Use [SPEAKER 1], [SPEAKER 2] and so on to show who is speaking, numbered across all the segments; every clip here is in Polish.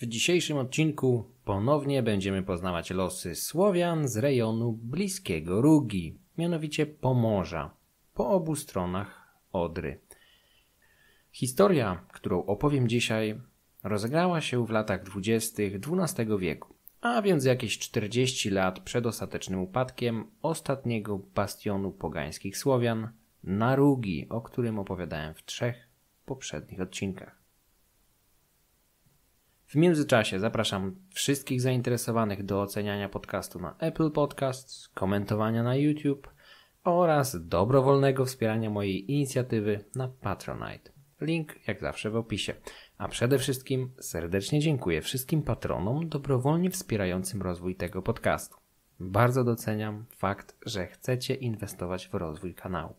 [SPEAKER 1] W dzisiejszym odcinku ponownie będziemy poznawać losy Słowian z rejonu bliskiego Rugi, mianowicie Pomorza, po obu stronach Odry. Historia, którą opowiem dzisiaj, rozegrała się w latach dwudziestych XII wieku, a więc jakieś 40 lat przed ostatecznym upadkiem ostatniego bastionu pogańskich Słowian, Narugi, o którym opowiadałem w trzech poprzednich odcinkach. W międzyczasie zapraszam wszystkich zainteresowanych do oceniania podcastu na Apple Podcasts, komentowania na YouTube oraz dobrowolnego wspierania mojej inicjatywy na Patronite. Link jak zawsze w opisie. A przede wszystkim serdecznie dziękuję wszystkim patronom dobrowolnie wspierającym rozwój tego podcastu. Bardzo doceniam fakt, że chcecie inwestować w rozwój kanału.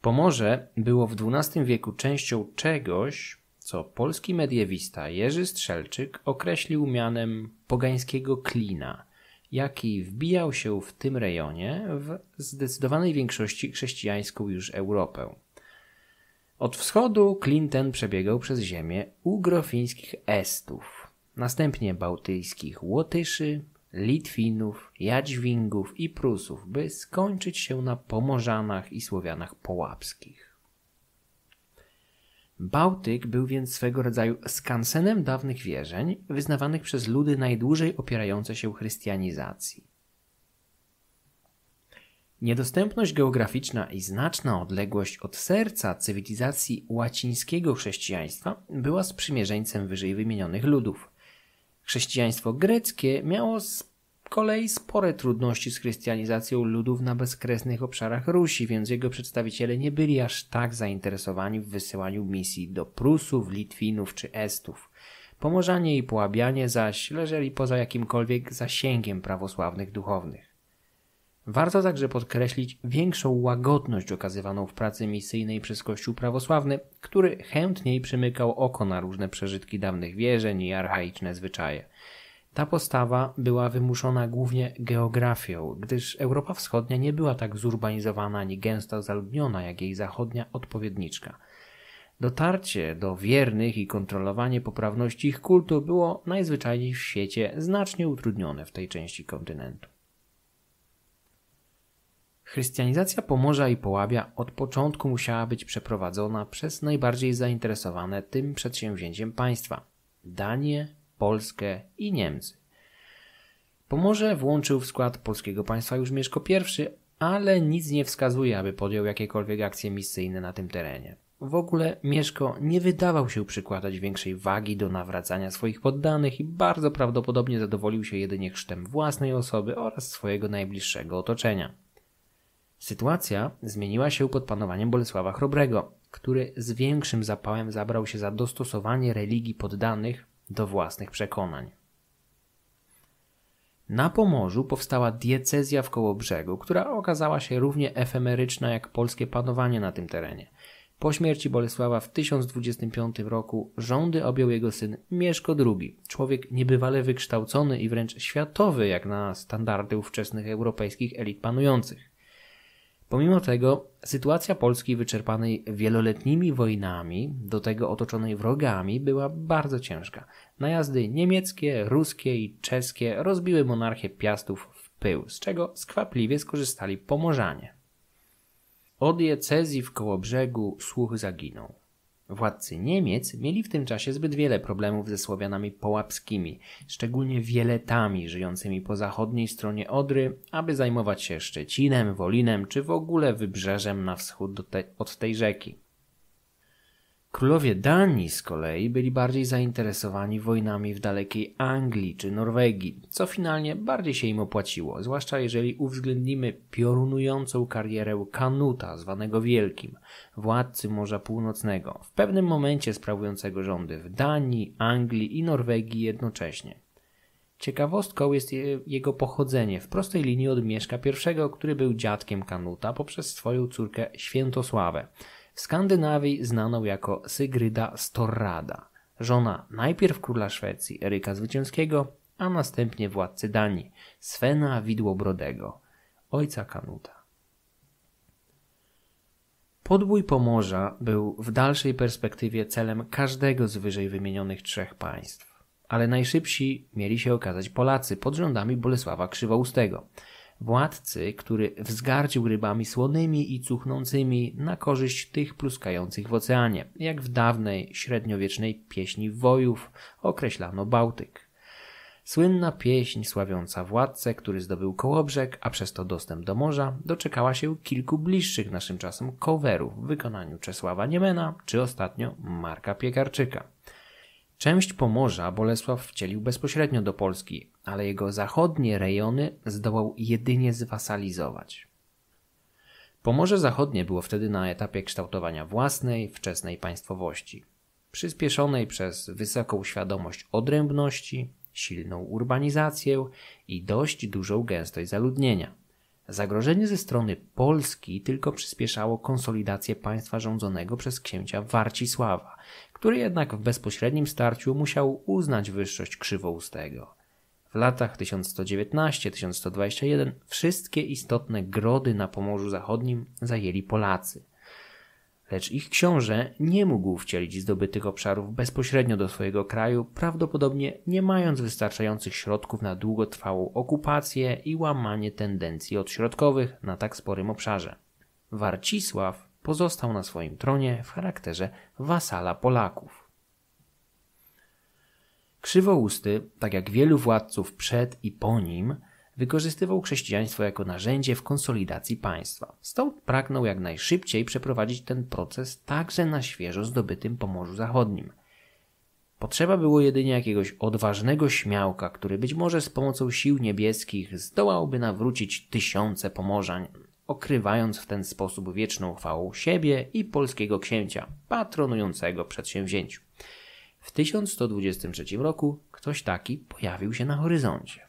[SPEAKER 1] Pomorze było w XII wieku częścią czegoś, co polski mediewista Jerzy Strzelczyk określił mianem pogańskiego klina, jaki wbijał się w tym rejonie w zdecydowanej większości chrześcijańską już Europę. Od wschodu klin ten przebiegał przez ziemię ugrofińskich Estów, następnie bałtyjskich Łotyszy, Litwinów, Jadźwingów i Prusów, by skończyć się na Pomorzanach i Słowianach połapskich. Bałtyk był więc swego rodzaju skansenem dawnych wierzeń, wyznawanych przez ludy najdłużej opierające się chrystianizacji. Niedostępność geograficzna i znaczna odległość od serca cywilizacji łacińskiego chrześcijaństwa była sprzymierzeńcem wyżej wymienionych ludów. Chrześcijaństwo greckie miało kolei spore trudności z chrystianizacją ludów na bezkresnych obszarach Rusi, więc jego przedstawiciele nie byli aż tak zainteresowani w wysyłaniu misji do Prusów, Litwinów czy Estów. Pomorzanie i Połabianie zaś leżeli poza jakimkolwiek zasięgiem prawosławnych duchownych. Warto także podkreślić większą łagodność okazywaną w pracy misyjnej przez Kościół prawosławny, który chętniej przymykał oko na różne przeżytki dawnych wierzeń i archaiczne zwyczaje. Ta postawa była wymuszona głównie geografią, gdyż Europa Wschodnia nie była tak zurbanizowana ani gęsto zaludniona jak jej zachodnia odpowiedniczka. Dotarcie do wiernych i kontrolowanie poprawności ich kultu było najzwyczajniej w świecie znacznie utrudnione w tej części kontynentu. Chrystianizacja Pomorza i Połabia od początku musiała być przeprowadzona przez najbardziej zainteresowane tym przedsięwzięciem państwa Danię, Polskę i Niemcy. Pomorze włączył w skład polskiego państwa już Mieszko I, ale nic nie wskazuje, aby podjął jakiekolwiek akcje misyjne na tym terenie. W ogóle Mieszko nie wydawał się przykładać większej wagi do nawracania swoich poddanych i bardzo prawdopodobnie zadowolił się jedynie chrztem własnej osoby oraz swojego najbliższego otoczenia. Sytuacja zmieniła się pod panowaniem Bolesława Chrobrego, który z większym zapałem zabrał się za dostosowanie religii poddanych do własnych przekonań. Na Pomorzu powstała diecezja w Kołobrzegu, która okazała się równie efemeryczna jak polskie panowanie na tym terenie. Po śmierci Bolesława w 1025 roku rządy objął jego syn Mieszko II, człowiek niebywale wykształcony i wręcz światowy jak na standardy ówczesnych europejskich elit panujących. Pomimo tego sytuacja Polski wyczerpanej wieloletnimi wojnami, do tego otoczonej wrogami, była bardzo ciężka. Najazdy niemieckie, ruskie i czeskie rozbiły monarchię Piastów w pył, z czego skwapliwie skorzystali Pomorzanie. Od diecezji w Kołobrzegu słuch zaginął. Władcy Niemiec mieli w tym czasie zbyt wiele problemów ze Słowianami połapskimi, szczególnie wieletami żyjącymi po zachodniej stronie Odry, aby zajmować się Szczecinem, Wolinem czy w ogóle wybrzeżem na wschód te, od tej rzeki. Królowie Danii z kolei byli bardziej zainteresowani wojnami w dalekiej Anglii czy Norwegii, co finalnie bardziej się im opłaciło, zwłaszcza jeżeli uwzględnimy piorunującą karierę Kanuta, zwanego Wielkim, władcy Morza Północnego, w pewnym momencie sprawującego rządy w Danii, Anglii i Norwegii jednocześnie. Ciekawostką jest jego pochodzenie w prostej linii od Mieszka I, który był dziadkiem Kanuta poprzez swoją córkę Świętosławę w Skandynawii znaną jako Sygryda Storrada, żona najpierw króla Szwecji Eryka Zwycięskiego, a następnie władcy Danii Svena Widłobrodego, ojca Kanuta. Podbój Pomorza był w dalszej perspektywie celem każdego z wyżej wymienionych trzech państw. Ale najszybsi mieli się okazać Polacy pod rządami Bolesława Krzywoustego. Władcy, który wzgardził rybami słonymi i cuchnącymi na korzyść tych pluskających w oceanie, jak w dawnej średniowiecznej pieśni wojów określano Bałtyk. Słynna pieśń sławiąca władcę, który zdobył Kołobrzeg, a przez to dostęp do morza, doczekała się kilku bliższych naszym czasem coverów w wykonaniu Czesława Niemena czy ostatnio Marka Piekarczyka. Część Pomorza Bolesław wcielił bezpośrednio do Polski, ale jego zachodnie rejony zdołał jedynie zwasalizować. Pomorze Zachodnie było wtedy na etapie kształtowania własnej, wczesnej państwowości, przyspieszonej przez wysoką świadomość odrębności, silną urbanizację i dość dużą gęstość zaludnienia. Zagrożenie ze strony Polski tylko przyspieszało konsolidację państwa rządzonego przez księcia Warcisława, który jednak w bezpośrednim starciu musiał uznać wyższość krzywoustego. W latach 1119-1121 wszystkie istotne grody na Pomorzu Zachodnim zajęli Polacy – lecz ich książę nie mógł wcielić zdobytych obszarów bezpośrednio do swojego kraju, prawdopodobnie nie mając wystarczających środków na długotrwałą okupację i łamanie tendencji odśrodkowych na tak sporym obszarze. Warcisław pozostał na swoim tronie w charakterze wasala Polaków. Krzywousty, tak jak wielu władców przed i po nim, wykorzystywał chrześcijaństwo jako narzędzie w konsolidacji państwa. Stąd pragnął jak najszybciej przeprowadzić ten proces także na świeżo zdobytym Pomorzu Zachodnim. Potrzeba było jedynie jakiegoś odważnego śmiałka, który być może z pomocą sił niebieskich zdołałby nawrócić tysiące pomorzań, okrywając w ten sposób wieczną chwałą siebie i polskiego księcia, patronującego przedsięwzięciu. W 1123 roku ktoś taki pojawił się na horyzoncie.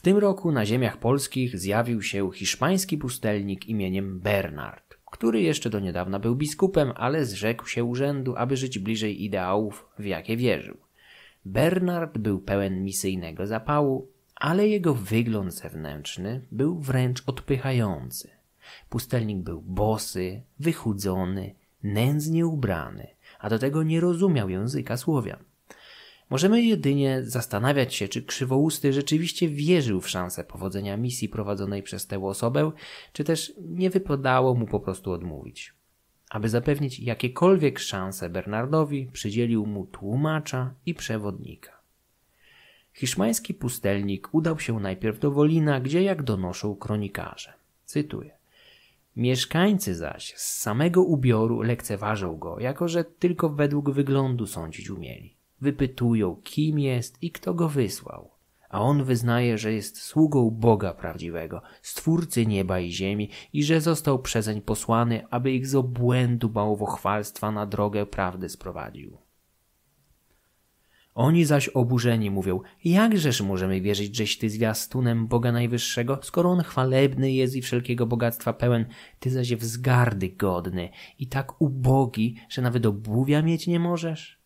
[SPEAKER 1] W tym roku na ziemiach polskich zjawił się hiszpański pustelnik imieniem Bernard, który jeszcze do niedawna był biskupem, ale zrzekł się urzędu, aby żyć bliżej ideałów, w jakie wierzył. Bernard był pełen misyjnego zapału, ale jego wygląd zewnętrzny był wręcz odpychający. Pustelnik był bosy, wychudzony, nędznie ubrany, a do tego nie rozumiał języka Słowian. Możemy jedynie zastanawiać się, czy Krzywousty rzeczywiście wierzył w szansę powodzenia misji prowadzonej przez tę osobę, czy też nie wypadało mu po prostu odmówić. Aby zapewnić jakiekolwiek szanse Bernardowi, przydzielił mu tłumacza i przewodnika. Hiszpański pustelnik udał się najpierw do Wolina, gdzie jak donoszą kronikarze. Cytuję. Mieszkańcy zaś z samego ubioru lekceważą go, jako że tylko według wyglądu sądzić umieli wypytują, kim jest i kto go wysłał. A on wyznaje, że jest sługą Boga prawdziwego, stwórcy nieba i ziemi i że został przezeń posłany, aby ich z obłędu bałwochwalstwa na drogę prawdy sprowadził. Oni zaś oburzeni mówią, jakżeż możemy wierzyć, żeś ty zwiastunem Boga Najwyższego, skoro on chwalebny jest i wszelkiego bogactwa pełen, ty zaś wzgardy godny i tak ubogi, że nawet obuwia mieć nie możesz?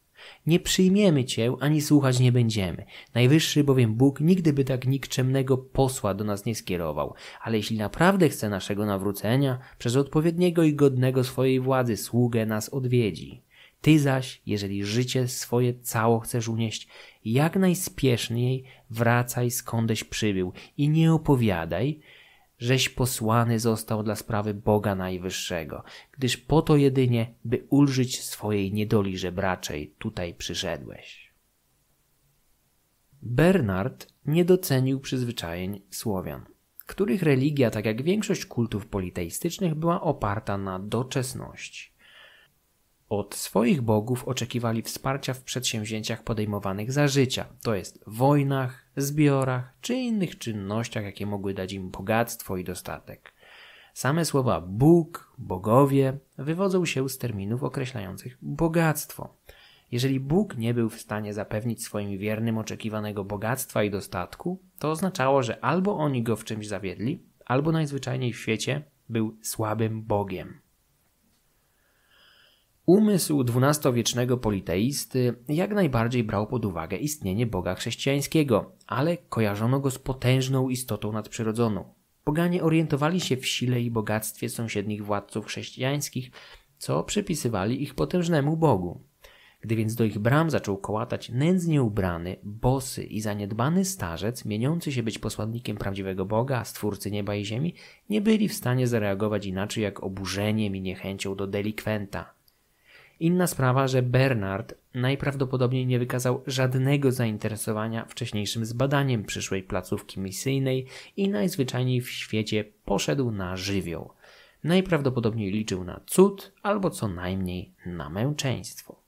[SPEAKER 1] Nie przyjmiemy Cię, ani słuchać nie będziemy. Najwyższy bowiem Bóg nigdy by tak nikczemnego posła do nas nie skierował, ale jeśli naprawdę chce naszego nawrócenia, przez odpowiedniego i godnego swojej władzy sługę nas odwiedzi. Ty zaś, jeżeli życie swoje cało chcesz unieść, jak najspieszniej wracaj skądeś przybył i nie opowiadaj, żeś posłany został dla sprawy Boga Najwyższego, gdyż po to jedynie, by ulżyć swojej niedoli żebraczej tutaj przyszedłeś. Bernard nie docenił przyzwyczajeń Słowian, których religia, tak jak większość kultów politeistycznych, była oparta na doczesności. Od swoich bogów oczekiwali wsparcia w przedsięwzięciach podejmowanych za życia, to jest wojnach, zbiorach czy innych czynnościach, jakie mogły dać im bogactwo i dostatek. Same słowa Bóg, bogowie wywodzą się z terminów określających bogactwo. Jeżeli Bóg nie był w stanie zapewnić swoim wiernym oczekiwanego bogactwa i dostatku, to oznaczało, że albo oni go w czymś zawiedli, albo najzwyczajniej w świecie był słabym Bogiem. Umysł XII-wiecznego politeisty jak najbardziej brał pod uwagę istnienie Boga chrześcijańskiego, ale kojarzono go z potężną istotą nadprzyrodzoną. Poganie orientowali się w sile i bogactwie sąsiednich władców chrześcijańskich, co przypisywali ich potężnemu Bogu. Gdy więc do ich bram zaczął kołatać nędznie ubrany, bosy i zaniedbany starzec, mieniący się być posłannikiem prawdziwego Boga, stwórcy nieba i ziemi, nie byli w stanie zareagować inaczej jak oburzeniem i niechęcią do delikwenta. Inna sprawa, że Bernard najprawdopodobniej nie wykazał żadnego zainteresowania wcześniejszym zbadaniem przyszłej placówki misyjnej i najzwyczajniej w świecie poszedł na żywioł. Najprawdopodobniej liczył na cud albo co najmniej na męczeństwo.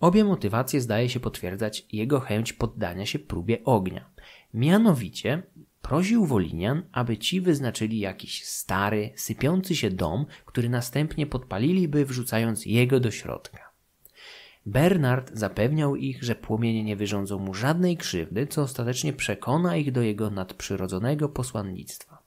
[SPEAKER 1] Obie motywacje zdaje się potwierdzać jego chęć poddania się próbie ognia. Mianowicie prosił Wolinian, aby ci wyznaczyli jakiś stary, sypiący się dom, który następnie podpaliliby, wrzucając jego do środka. Bernard zapewniał ich, że płomienie nie wyrządzą mu żadnej krzywdy, co ostatecznie przekona ich do jego nadprzyrodzonego posłannictwa.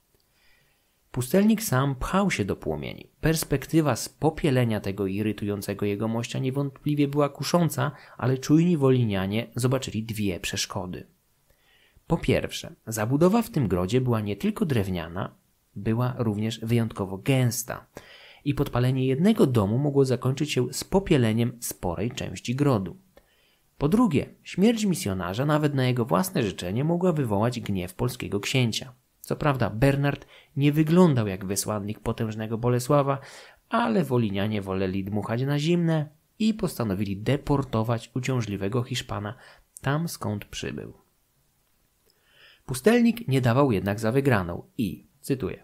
[SPEAKER 1] Pustelnik sam pchał się do płomieni. Perspektywa spopielenia tego irytującego jegomościa niewątpliwie była kusząca, ale czujni wolinianie zobaczyli dwie przeszkody. Po pierwsze, zabudowa w tym grodzie była nie tylko drewniana, była również wyjątkowo gęsta i podpalenie jednego domu mogło zakończyć się spopieleniem sporej części grodu. Po drugie, śmierć misjonarza nawet na jego własne życzenie mogła wywołać gniew polskiego księcia. Co prawda Bernard nie wyglądał jak wysłannik potężnego Bolesława, ale wolinianie woleli dmuchać na zimne i postanowili deportować uciążliwego Hiszpana tam skąd przybył. Pustelnik nie dawał jednak za wygraną i, cytuję,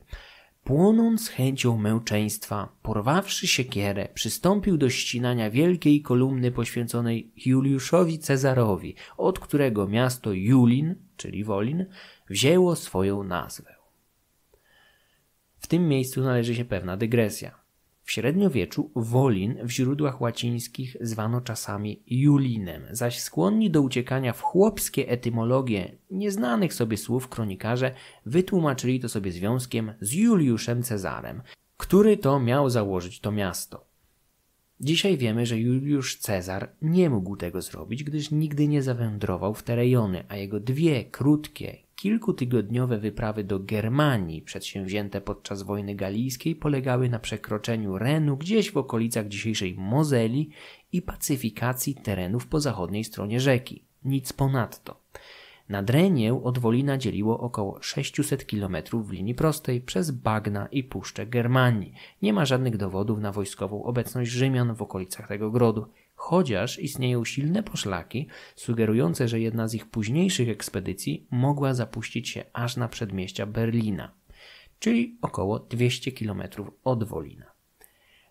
[SPEAKER 1] Płonąc chęcią męczeństwa, porwawszy siekierę, przystąpił do ścinania wielkiej kolumny poświęconej Juliuszowi Cezarowi, od którego miasto Julin, czyli Wolin, wzięło swoją nazwę. W tym miejscu należy się pewna dygresja. W średniowieczu Wolin w źródłach łacińskich zwano czasami Julinem, zaś skłonni do uciekania w chłopskie etymologie nieznanych sobie słów kronikarze wytłumaczyli to sobie związkiem z Juliuszem Cezarem, który to miał założyć to miasto. Dzisiaj wiemy, że Juliusz Cezar nie mógł tego zrobić, gdyż nigdy nie zawędrował w te rejony, a jego dwie krótkie, kilkutygodniowe wyprawy do Germanii przedsięwzięte podczas wojny galijskiej polegały na przekroczeniu Renu gdzieś w okolicach dzisiejszej Mozeli i pacyfikacji terenów po zachodniej stronie rzeki. Nic ponadto. Nad Renię od Wolina dzieliło około 600 km w linii prostej przez bagna i puszczę Germanii. Nie ma żadnych dowodów na wojskową obecność Rzymian w okolicach tego grodu, chociaż istnieją silne poszlaki sugerujące, że jedna z ich późniejszych ekspedycji mogła zapuścić się aż na przedmieścia Berlina, czyli około 200 km od Wolina.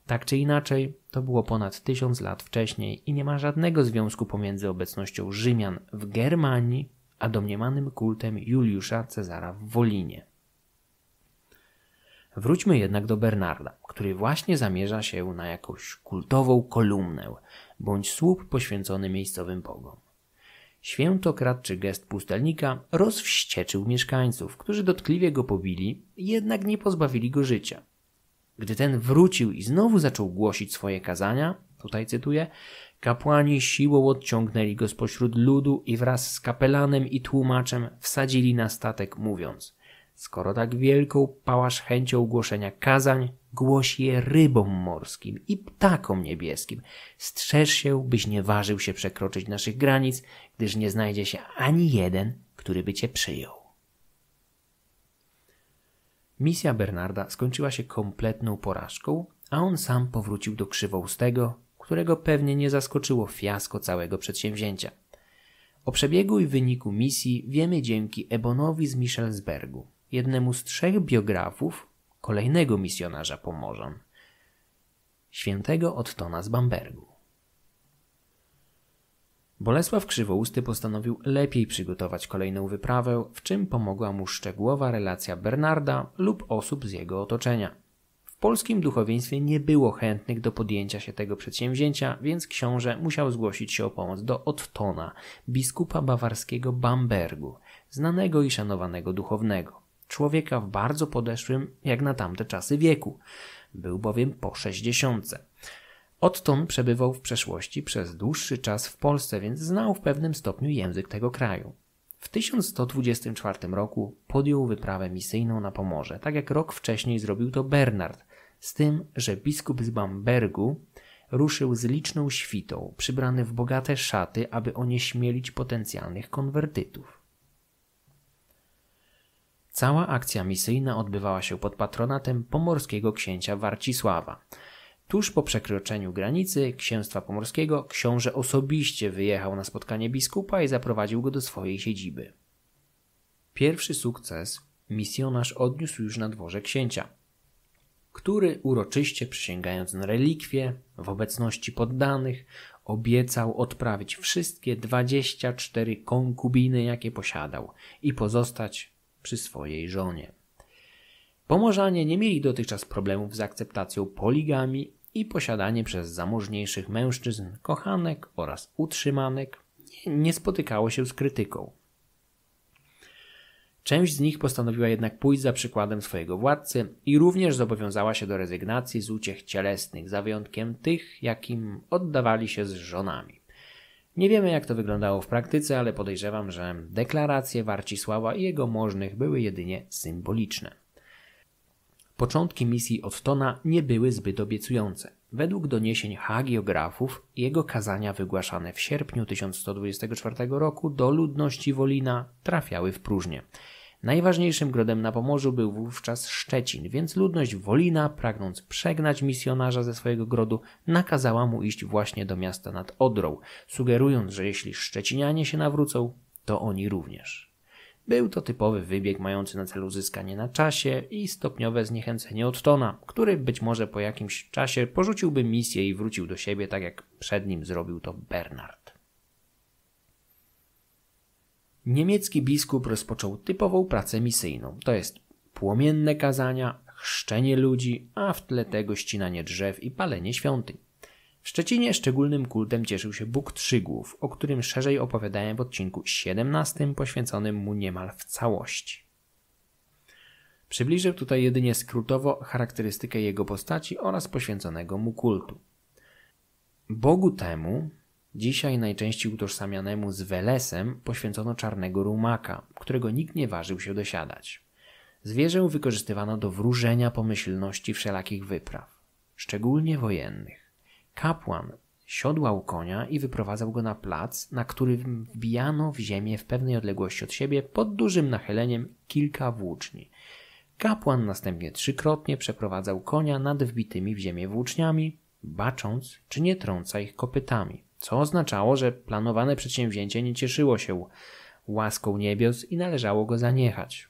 [SPEAKER 1] Tak czy inaczej, to było ponad tysiąc lat wcześniej i nie ma żadnego związku pomiędzy obecnością Rzymian w Germanii a domniemanym kultem Juliusza Cezara w Wolinie. Wróćmy jednak do Bernarda, który właśnie zamierza się na jakąś kultową kolumnę bądź słup poświęcony miejscowym bogom. Świętokradczy gest pustelnika rozwścieczył mieszkańców, którzy dotkliwie go pobili, jednak nie pozbawili go życia. Gdy ten wrócił i znowu zaczął głosić swoje kazania, tutaj cytuję, Kapłani siłą odciągnęli go spośród ludu i wraz z kapelanem i tłumaczem wsadzili na statek, mówiąc: Skoro tak wielką pałasz chęcią głoszenia kazań, głoś je rybom morskim i ptakom niebieskim. Strzeż się, byś nie ważył się przekroczyć naszych granic, gdyż nie znajdzie się ani jeden, który by cię przyjął. Misja Bernarda skończyła się kompletną porażką, a on sam powrócił do krzywoustego, którego pewnie nie zaskoczyło fiasko całego przedsięwzięcia. O przebiegu i wyniku misji wiemy dzięki Ebonowi z Michelsbergu, jednemu z trzech biografów kolejnego misjonarza Pomorzan, świętego Ottona z Bambergu. Bolesław Krzywousty postanowił lepiej przygotować kolejną wyprawę, w czym pomogła mu szczegółowa relacja Bernarda lub osób z jego otoczenia polskim duchowieństwie nie było chętnych do podjęcia się tego przedsięwzięcia, więc książę musiał zgłosić się o pomoc do Ottona, biskupa bawarskiego Bambergu, znanego i szanowanego duchownego, człowieka w bardzo podeszłym jak na tamte czasy wieku. Był bowiem po sześćdziesiątce. Otton przebywał w przeszłości przez dłuższy czas w Polsce, więc znał w pewnym stopniu język tego kraju. W 1124 roku podjął wyprawę misyjną na Pomorze, tak jak rok wcześniej zrobił to Bernard, z tym, że biskup z Bambergu ruszył z liczną świtą, przybrany w bogate szaty, aby onieśmielić potencjalnych konwertytów. Cała akcja misyjna odbywała się pod patronatem pomorskiego księcia Warcisława. Tuż po przekroczeniu granicy księstwa pomorskiego książę osobiście wyjechał na spotkanie biskupa i zaprowadził go do swojej siedziby. Pierwszy sukces misjonarz odniósł już na dworze księcia, który uroczyście przysięgając na relikwie w obecności poddanych obiecał odprawić wszystkie 24 konkubiny, jakie posiadał i pozostać przy swojej żonie. Pomorzanie nie mieli dotychczas problemów z akceptacją poligami i posiadanie przez zamożniejszych mężczyzn kochanek oraz utrzymanek nie spotykało się z krytyką. Część z nich postanowiła jednak pójść za przykładem swojego władcy i również zobowiązała się do rezygnacji z uciech cielesnych, za wyjątkiem tych, jakim oddawali się z żonami. Nie wiemy, jak to wyglądało w praktyce, ale podejrzewam, że deklaracje Warcisława i jego możnych były jedynie symboliczne. Początki misji Ottona nie były zbyt obiecujące. Według doniesień hagiografów, jego kazania wygłaszane w sierpniu 1124 roku do ludności Wolina trafiały w próżnię. Najważniejszym grodem na Pomorzu był wówczas Szczecin, więc ludność Wolina, pragnąc przegnać misjonarza ze swojego grodu, nakazała mu iść właśnie do miasta nad Odrą, sugerując, że jeśli Szczecinianie się nawrócą, to oni również. Był to typowy wybieg mający na celu uzyskanie na czasie i stopniowe zniechęcenie Ottona, który być może po jakimś czasie porzuciłby misję i wrócił do siebie, tak jak przed nim zrobił to Bernard. Niemiecki biskup rozpoczął typową pracę misyjną, to jest płomienne kazania, chrzczenie ludzi, a w tle tego ścinanie drzew i palenie świątyń. W Szczecinie szczególnym kultem cieszył się Bóg Trzygłów, o którym szerzej opowiadałem w odcinku 17 poświęconym mu niemal w całości. Przybliżę tutaj jedynie skrótowo charakterystykę jego postaci oraz poświęconego mu kultu. Bogu temu, dzisiaj najczęściej utożsamianemu z Welesem, poświęcono czarnego rumaka, którego nikt nie ważył się dosiadać. Zwierzę wykorzystywano do wróżenia pomyślności wszelakich wypraw, szczególnie wojennych. Kapłan siodłał konia i wyprowadzał go na plac, na który wbijano w ziemię w pewnej odległości od siebie pod dużym nachyleniem kilka włóczni. Kapłan następnie trzykrotnie przeprowadzał konia nad wbitymi w ziemię włóczniami, bacząc, czy nie trąca ich kopytami, co oznaczało, że planowane przedsięwzięcie nie cieszyło się łaską niebios i należało go zaniechać.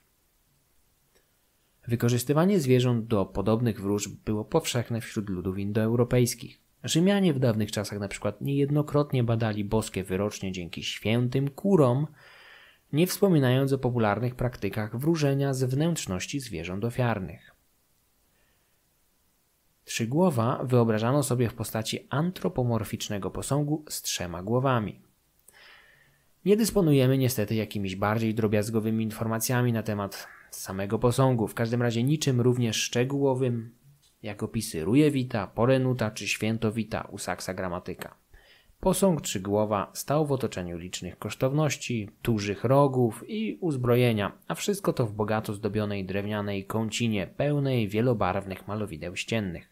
[SPEAKER 1] Wykorzystywanie zwierząt do podobnych wróżb było powszechne wśród ludów indoeuropejskich. Rzymianie w dawnych czasach na przykład niejednokrotnie badali boskie wyrocznie dzięki świętym kurom, nie wspominając o popularnych praktykach wróżenia z wnętrzności zwierząt ofiarnych. Trzygłowa wyobrażano sobie w postaci antropomorficznego posągu z trzema głowami. Nie dysponujemy niestety jakimiś bardziej drobiazgowymi informacjami na temat samego posągu, w każdym razie niczym również szczegółowym jak opisy Rujewita, Porenuta czy Świętowita u Saksa Gramatyka. Posąg trzygłowa stał w otoczeniu licznych kosztowności, dużych rogów i uzbrojenia, a wszystko to w bogato zdobionej drewnianej kącinie pełnej wielobarwnych malowideł ściennych.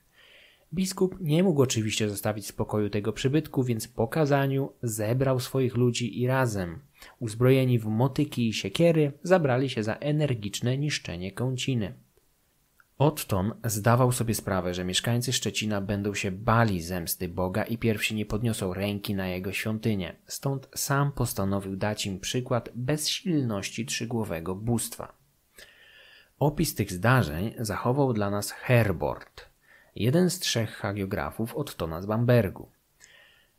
[SPEAKER 1] Biskup nie mógł oczywiście zostawić spokoju tego przybytku, więc po kazaniu zebrał swoich ludzi i razem, uzbrojeni w motyki i siekiery, zabrali się za energiczne niszczenie kąciny. Otton zdawał sobie sprawę, że mieszkańcy Szczecina będą się bali zemsty Boga i pierwsi nie podniosą ręki na jego świątynię, stąd sam postanowił dać im przykład bezsilności trzygłowego bóstwa. Opis tych zdarzeń zachował dla nas Herbort, jeden z trzech hagiografów Ottona z Bambergu.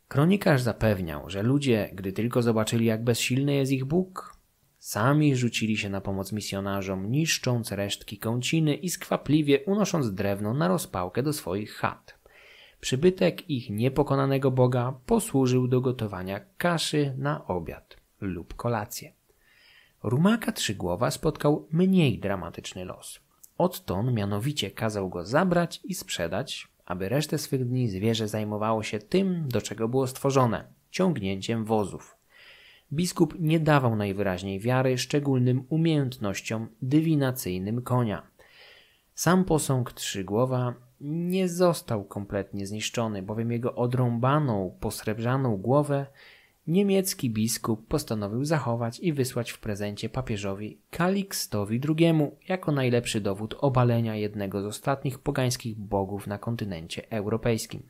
[SPEAKER 1] Kronikarz zapewniał, że ludzie, gdy tylko zobaczyli, jak bezsilny jest ich Bóg, Sami rzucili się na pomoc misjonarzom, niszcząc resztki kąciny i skwapliwie unosząc drewno na rozpałkę do swoich chat. Przybytek ich niepokonanego Boga posłużył do gotowania kaszy na obiad lub kolację. Rumaka Trzygłowa spotkał mniej dramatyczny los. Odtąd mianowicie kazał go zabrać i sprzedać, aby resztę swych dni zwierzę zajmowało się tym, do czego było stworzone ciągnięciem wozów. biskup nie dawał najwyraźniej wiary szczególnym umiejętnościom dywinacyjnym konia. Sam posąg Trzygłowa nie został kompletnie zniszczony, bowiem jego odrąbaną, posrebrzaną głowę niemiecki biskup postanowił zachować i wysłać w prezencie papieżowi Kalikstowi II jako najlepszy dowód obalenia jednego z ostatnich pogańskich bogów na kontynencie europejskim.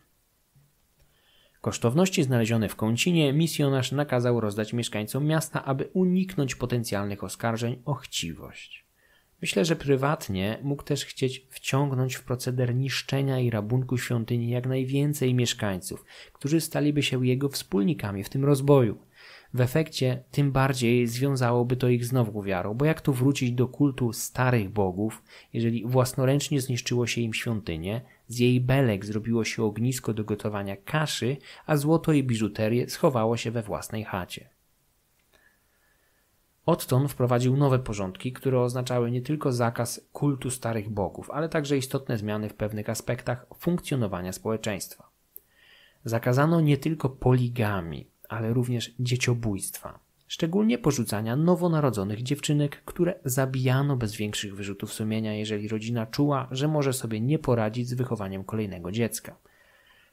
[SPEAKER 1] Kosztowności znalezione w Kącinie misjonarz nakazał rozdać mieszkańcom miasta, aby uniknąć potencjalnych oskarżeń o chciwość. Myślę, że prywatnie mógł też chcieć wciągnąć w proceder niszczenia i rabunku świątyni jak najwięcej mieszkańców, którzy staliby się jego wspólnikami w tym rozboju. W efekcie tym bardziej związałoby to ich znowu wiarą, bo jak tu wrócić do kultu starych bogów, jeżeli własnoręcznie zniszczyło się im świątynię, z jej belek zrobiło się ognisko do gotowania kaszy, a złoto i biżuterię schowało się we własnej chacie. Otton wprowadził nowe porządki, które oznaczały nie tylko zakaz kultu starych bogów, ale także istotne zmiany w pewnych aspektach funkcjonowania społeczeństwa. Zakazano nie tylko poligami, ale również dzieciobójstwa, szczególnie porzucania nowonarodzonych dziewczynek, które zabijano bez większych wyrzutów sumienia, jeżeli rodzina czuła, że może sobie nie poradzić z wychowaniem kolejnego dziecka.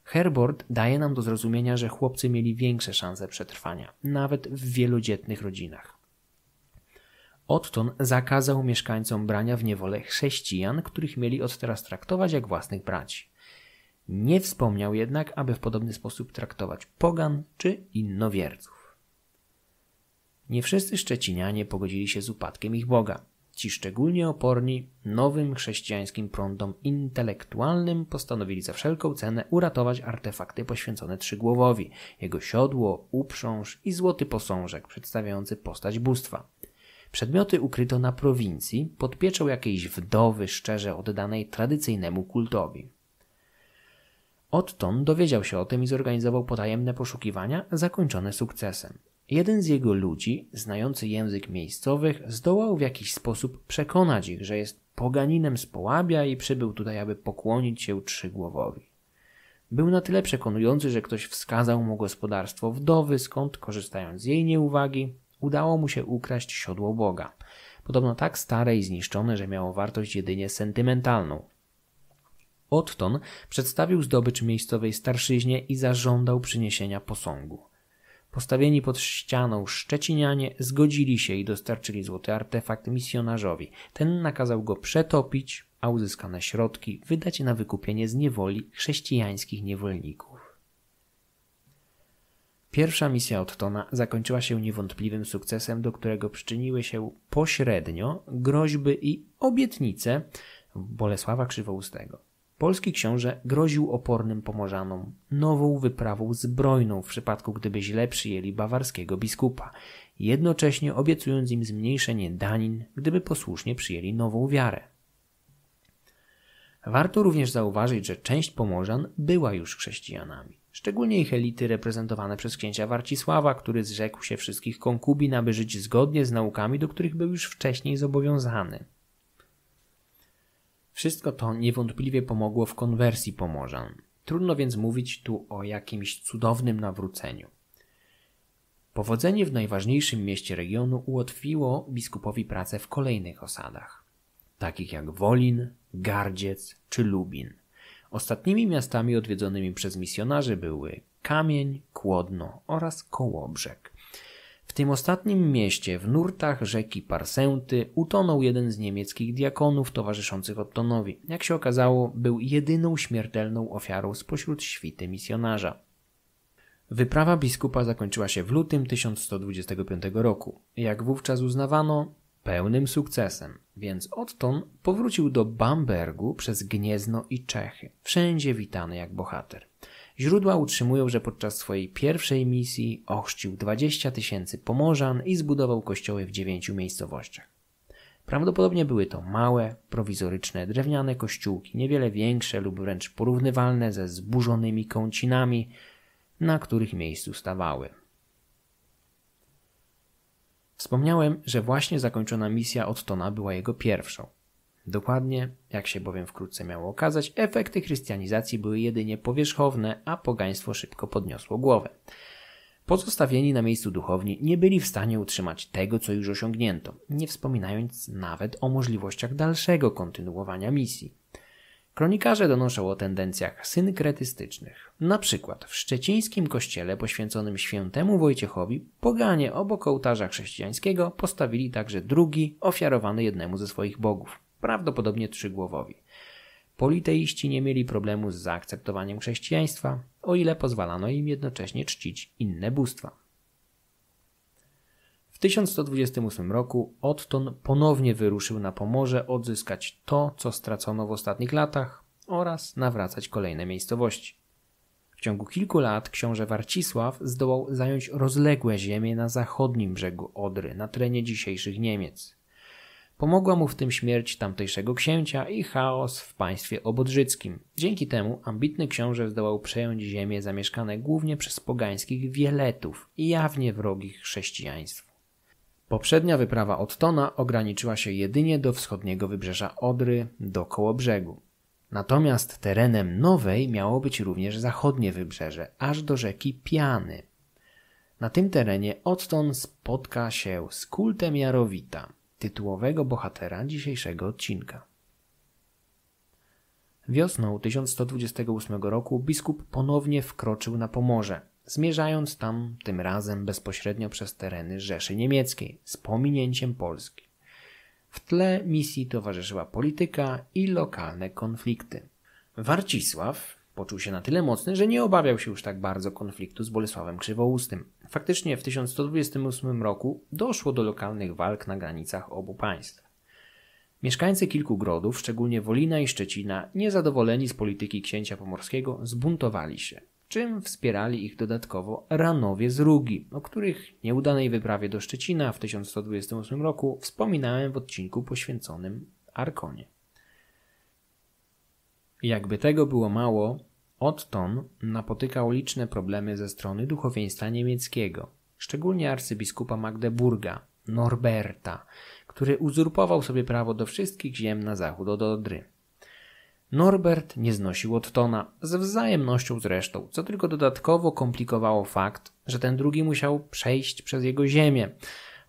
[SPEAKER 1] Herbert daje nam do zrozumienia, że chłopcy mieli większe szanse przetrwania, nawet w wielodzietnych rodzinach. Otton zakazał mieszkańcom brania w niewolę chrześcijan, których mieli od teraz traktować jak własnych braci. Nie wspomniał jednak, aby w podobny sposób traktować pogan czy innowierców. Nie wszyscy Szczecinianie pogodzili się z upadkiem ich Boga. Ci szczególnie oporni nowym chrześcijańskim prądom intelektualnym postanowili za wszelką cenę uratować artefakty poświęcone Trzygłowowi, jego siodło, uprząż i złoty posążek przedstawiający postać bóstwa. Przedmioty ukryto na prowincji pod pieczą jakiejś wdowy szczerze oddanej tradycyjnemu kultowi. Otton dowiedział się o tym i zorganizował potajemne poszukiwania, zakończone sukcesem. Jeden z jego ludzi, znający język miejscowych, zdołał w jakiś sposób przekonać ich, że jest poganinem z Połabia i przybył tutaj, aby pokłonić się Trzygłowowi. Był na tyle przekonujący, że ktoś wskazał mu gospodarstwo wdowy, skąd, korzystając z jej nieuwagi, udało mu się ukraść siodło Boga. Podobno tak stare i zniszczone, że miało wartość jedynie sentymentalną. Otton przedstawił zdobycz miejscowej starszyźnie i zażądał przyniesienia posągu. Postawieni pod ścianą Szczecinianie zgodzili się i dostarczyli złoty artefakt misjonarzowi. Ten nakazał go przetopić, a uzyskane środki wydać na wykupienie z niewoli chrześcijańskich niewolników. Pierwsza misja Ottona zakończyła się niewątpliwym sukcesem, do którego przyczyniły się pośrednio groźby i obietnice Bolesława Krzywoustego. Polski książę groził opornym Pomorzanom nową wyprawą zbrojną w przypadku, gdyby źle przyjęli bawarskiego biskupa, jednocześnie obiecując im zmniejszenie danin, gdyby posłusznie przyjęli nową wiarę. Warto również zauważyć, że część Pomorzan była już chrześcijanami szczególnie ich elity reprezentowane przez księcia Warcisława, który zrzekł się wszystkich konkubin, aby żyć zgodnie z naukami, do których był już wcześniej zobowiązany. Wszystko to niewątpliwie pomogło w konwersji Pomorzan. Trudno więc mówić tu o jakimś cudownym nawróceniu. Powodzenie w najważniejszym mieście regionu ułatwiło biskupowi pracę w kolejnych osadach, takich jak Wolin, Gardziec czy Lubin. Ostatnimi miastami odwiedzonymi przez misjonarzy były Kamień, Kłodno oraz Kołobrzeg. W tym ostatnim mieście, w nurtach rzeki Parsęty, utonął jeden z niemieckich diakonów towarzyszących Ottonowi. Jak się okazało, był jedyną śmiertelną ofiarą spośród świty misjonarza. Wyprawa biskupa zakończyła się w lutym 1125 roku. Jak wówczas uznawano, pełnym sukcesem, więc Otton powrócił do Bambergu przez Gniezno i Czechy, wszędzie witany jak bohater. Źródła utrzymują, że podczas swojej pierwszej misji ochrzcił 20 tysięcy pomorzan i zbudował kościoły w dziewięciu miejscowościach. Prawdopodobnie były to małe, prowizoryczne, drewniane kościółki, niewiele większe lub wręcz porównywalne ze zburzonymi kącinami, na których miejscu stawały. Wspomniałem, że właśnie zakończona misja Ottona była jego pierwszą. Dokładnie, jak się bowiem wkrótce miało okazać, efekty chrystianizacji były jedynie powierzchowne, a pogaństwo szybko podniosło głowę. Pozostawieni na miejscu duchowni nie byli w stanie utrzymać tego, co już osiągnięto, nie wspominając nawet o możliwościach dalszego kontynuowania misji. Kronikarze donoszą o tendencjach synkretystycznych. Na przykład w szczecińskim kościele poświęconym świętemu Wojciechowi poganie obok ołtarza chrześcijańskiego postawili także drugi ofiarowany jednemu ze swoich bogów, prawdopodobnie trzygłowowi. Politeiści nie mieli problemu z zaakceptowaniem chrześcijaństwa, o ile pozwalano im jednocześnie czcić inne bóstwa. W 1128 roku Otton ponownie wyruszył na Pomorze odzyskać to, co stracono w ostatnich latach oraz nawracać kolejne miejscowości. W ciągu kilku lat książę Warcisław zdołał zająć rozległe ziemie na zachodnim brzegu Odry, na terenie dzisiejszych Niemiec. Pomogła mu w tym śmierć tamtejszego księcia i chaos w państwie obodrzyckim. Dzięki temu ambitny książę zdołał przejąć ziemie zamieszkane głównie przez pogańskich wieletów i jawnie wrogich chrześcijaństwu. Poprzednia wyprawa Ottona ograniczyła się jedynie do wschodniego wybrzeża Odry, do Kołobrzegu. Natomiast terenem nowej miało być również zachodnie wybrzeże, aż do rzeki Piany. Na tym terenie Otton spotka się z kultem Jarowita, tytułowego bohatera dzisiejszego odcinka. Wiosną 1128 roku biskup ponownie wkroczył na Pomorze, zmierzając tam tym razem bezpośrednio przez tereny Rzeszy Niemieckiej z pominięciem Polski. W tle misji towarzyszyła polityka i lokalne konflikty. Warcisław poczuł się na tyle mocny, że nie obawiał się już tak bardzo konfliktu z Bolesławem Krzywoustym. Faktycznie w 1128 roku doszło do lokalnych walk na granicach obu państw. Mieszkańcy kilku grodów, szczególnie Wolina i Szczecina, niezadowoleni z polityki księcia pomorskiego, zbuntowali się, czym wspierali ich dodatkowo Ranowie z Rugi, o których nieudanej wyprawie do Szczecina w 1128 roku wspominałem w odcinku poświęconym Arkonie. Jakby tego było mało, Otton napotykał liczne problemy ze strony duchowieństwa niemieckiego, szczególnie arcybiskupa Magdeburga, Norberta, który uzurpował sobie prawo do wszystkich ziem na zachód od Odry. Norbert nie znosił Ottona, ze wzajemnością zresztą, co tylko dodatkowo komplikowało fakt, że ten drugi musiał przejść przez jego ziemię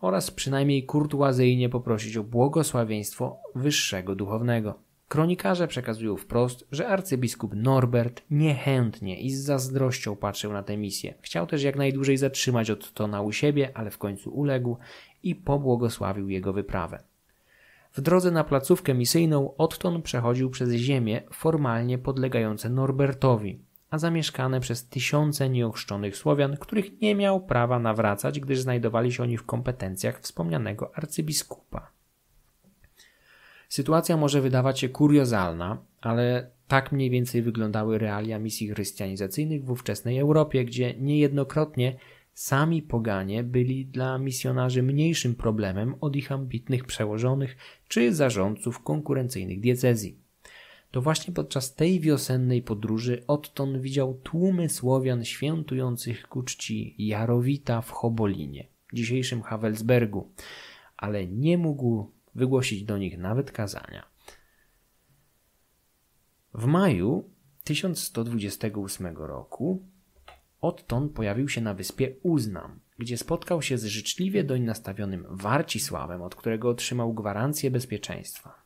[SPEAKER 1] oraz przynajmniej kurtuazyjnie poprosić o błogosławieństwo wyższego duchownego. Kronikarze przekazują wprost, że arcybiskup Norbert niechętnie i z zazdrością patrzył na tę misję. Chciał też jak najdłużej zatrzymać Ottona u siebie, ale w końcu uległ i pobłogosławił jego wyprawę. W drodze na placówkę misyjną Otton przechodził przez ziemie formalnie podlegające Norbertowi, a zamieszkane przez tysiące nieochrzczonych Słowian, których nie miał prawa nawracać, gdyż znajdowali się oni w kompetencjach wspomnianego arcybiskupa. Sytuacja może wydawać się kuriozalna, ale tak mniej więcej wyglądały realia misji chrystianizacyjnych w ówczesnej Europie, gdzie niejednokrotnie sami poganie byli dla misjonarzy mniejszym problemem od ich ambitnych przełożonych czy zarządców konkurencyjnych diecezji. To właśnie podczas tej wiosennej podróży Otton widział tłumy Słowian świętujących ku czci Jarowita w Chobolinie, dzisiejszym Havelsbergu, ale nie mógł wygłosić do nich nawet kazania. W maju 1128 roku Otton pojawił się na wyspie Uznam, gdzie spotkał się z życzliwie doń nastawionym Warcisławem, od którego otrzymał gwarancję bezpieczeństwa.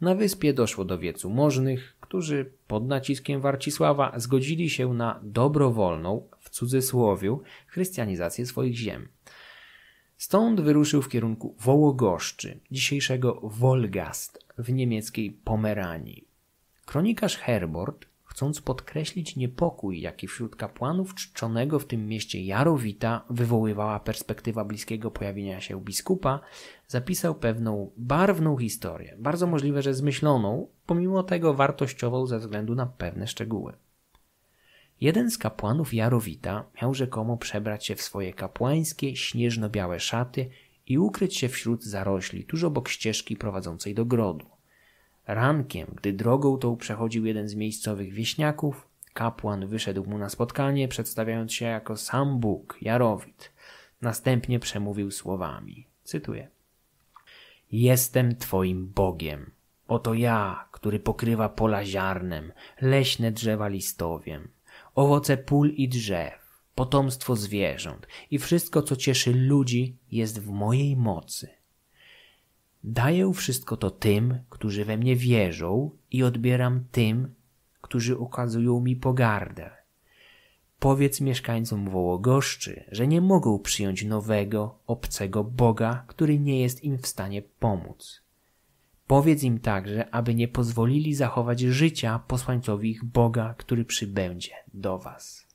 [SPEAKER 1] Na wyspie doszło do wiecu możnych, którzy pod naciskiem Warcisława zgodzili się na dobrowolną, w cudzysłowiu, chrystianizację swoich ziem – Stąd wyruszył w kierunku Wołogoszczy, dzisiejszego Wolgast w niemieckiej Pomeranii. Kronikarz Herbort, chcąc podkreślić niepokój, jaki wśród kapłanów czczonego w tym mieście Jarowita wywoływała perspektywa bliskiego pojawienia się biskupa, zapisał pewną barwną historię, bardzo możliwe, że zmyśloną, pomimo tego wartościową ze względu na pewne szczegóły. Jeden z kapłanów Jarowita miał rzekomo przebrać się w swoje kapłańskie, śnieżno-białe szaty i ukryć się wśród zarośli tuż obok ścieżki prowadzącej do grodu. Rankiem, gdy drogą tą przechodził jeden z miejscowych wieśniaków, kapłan wyszedł mu na spotkanie, przedstawiając się jako sam Bóg, Jarowit. Następnie przemówił słowami. Cytuję. Jestem Twoim Bogiem. Oto ja, który pokrywa pola ziarnem, leśne drzewa listowiem owoce pól i drzew, potomstwo zwierząt i wszystko, co cieszy ludzi, jest w mojej mocy. Daję wszystko to tym, którzy we mnie wierzą i odbieram tym, którzy okazują mi pogardę. Powiedz mieszkańcom Wołogoszczy, że nie mogą przyjąć nowego, obcego Boga, który nie jest im w stanie pomóc. Powiedz im także, aby nie pozwolili zachować życia posłańcowi ich Boga, który przybędzie do was.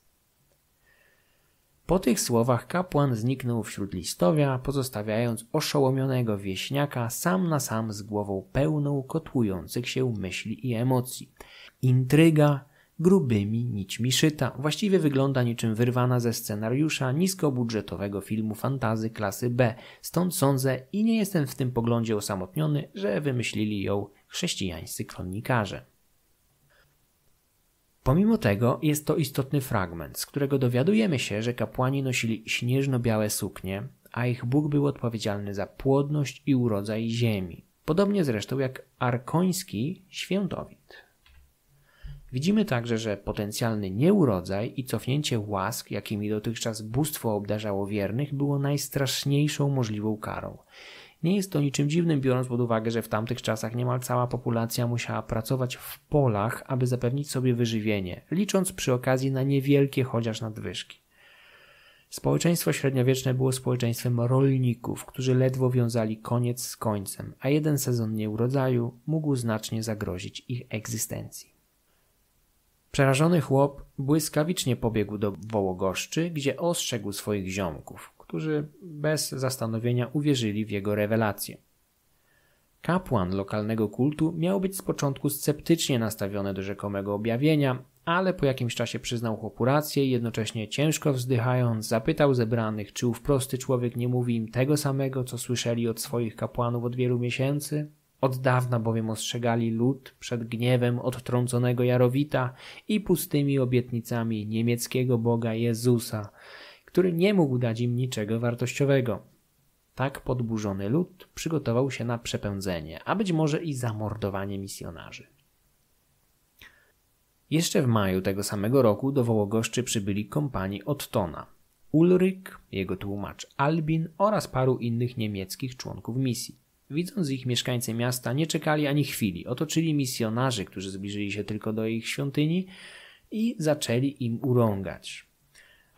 [SPEAKER 1] Po tych słowach kapłan zniknął wśród listowia, pozostawiając oszołomionego wieśniaka sam na sam z głową pełną kotłujących się myśli i emocji. Intryga grubymi nićmi szyta. Właściwie wygląda niczym wyrwana ze scenariusza niskobudżetowego filmu fantazy klasy B. Stąd sądzę i nie jestem w tym poglądzie osamotniony, że wymyślili ją chrześcijańscy kronikarze. Pomimo tego jest to istotny fragment, z którego dowiadujemy się, że kapłani nosili śnieżno-białe suknie, a ich Bóg był odpowiedzialny za płodność i urodzaj ziemi. Podobnie zresztą jak arkoński świętowit. Widzimy także, że potencjalny nieurodzaj i cofnięcie łask, jakimi dotychczas bóstwo obdarzało wiernych, było najstraszniejszą możliwą karą. Nie jest to niczym dziwnym, biorąc pod uwagę, że w tamtych czasach niemal cała populacja musiała pracować w polach, aby zapewnić sobie wyżywienie, licząc przy okazji na niewielkie chociaż nadwyżki. Społeczeństwo średniowieczne było społeczeństwem rolników, którzy ledwo wiązali koniec z końcem, a jeden sezon nieurodzaju mógł znacznie zagrozić ich egzystencji. Przerażony chłop błyskawicznie pobiegł do Wołogoszczy, gdzie ostrzegł swoich ziomków, którzy bez zastanowienia uwierzyli w jego rewelację. Kapłan lokalnego kultu miał być z początku sceptycznie nastawiony do rzekomego objawienia, ale po jakimś czasie przyznał chłopu rację i jednocześnie ciężko wzdychając zapytał zebranych, czy ów prosty człowiek nie mówi im tego samego, co słyszeli od swoich kapłanów od wielu miesięcy. Od dawna bowiem ostrzegali lud przed gniewem odtrąconego Jarowita i pustymi obietnicami niemieckiego boga Jezusa, który nie mógł dać im niczego wartościowego. Tak podburzony lud przygotował się na przepędzenie, a być może i zamordowanie misjonarzy. Jeszcze w maju tego samego roku do Wołogoszczy przybyli kompanii Ottona. Ulryk, jego tłumacz Albin oraz paru innych niemieckich członków misji. Widząc ich mieszkańcy miasta nie czekali ani chwili. Otoczyli misjonarzy, którzy zbliżyli się tylko do ich świątyni i zaczęli im urągać.